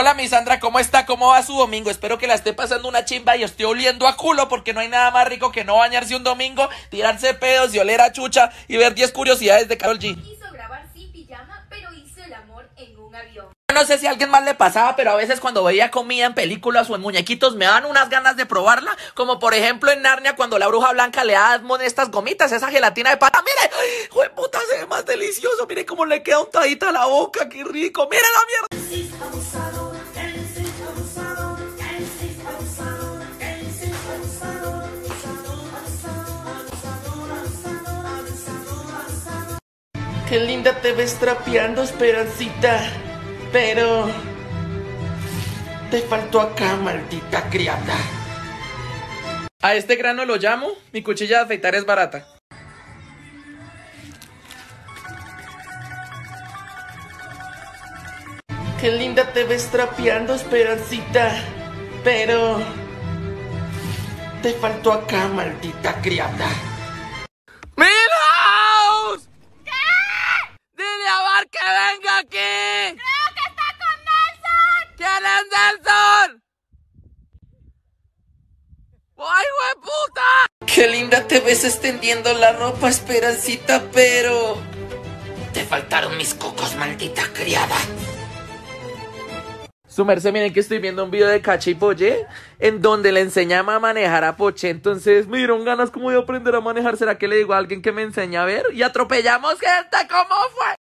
Hola mi Sandra, ¿cómo está? ¿Cómo va su domingo? Espero que la esté pasando una chimba y esté oliendo a culo porque no hay nada más rico que no bañarse un domingo, tirarse pedos y oler a chucha y ver 10 curiosidades de Carol G. Quiso grabar sin pijama, pero hizo el amor en un avión. No sé si a alguien más le pasaba, pero a veces cuando veía comida en películas o en muñequitos me dan unas ganas de probarla, como por ejemplo en Narnia cuando la bruja blanca le da a estas gomitas, esa gelatina de pata. ¡Mire! ¡Ay, puta, se ve más delicioso! ¡Mire cómo le queda untadita la boca! ¡Qué rico! ¡Mire la mierda! Qué linda te ves trapeando, Esperancita. Pero... Te faltó acá, maldita criada. A este grano lo llamo, mi cuchilla de afeitar es barata. Qué linda te ves trapeando, Esperancita. Pero... Te faltó acá, maldita criada. ¡Milhouse! ¿Qué? ¡Dile a Bar que venga aquí! ¡Creo que está con Nelson! ¿Quién es Nelson? ¡Ay, puta! Qué linda te ves extendiendo la ropa, Esperancita, pero... Te faltaron mis cocos, maldita criada. Su merced, miren que estoy viendo un video de Cachi Poche en donde le enseñaba a manejar a Poche. Entonces me dieron ganas como de aprender a manejar. ¿Será que le digo a alguien que me enseñe a ver? Y atropellamos gente, ¿cómo fue?